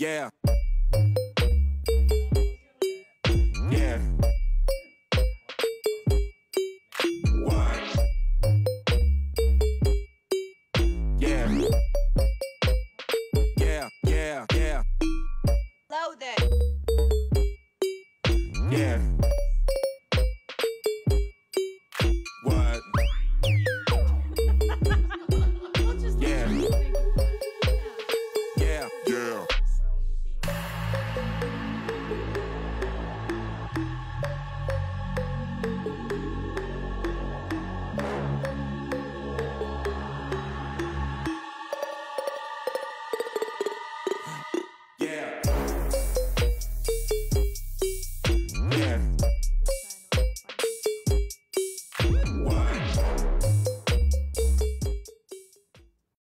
Yeah. Yeah. What? Yeah.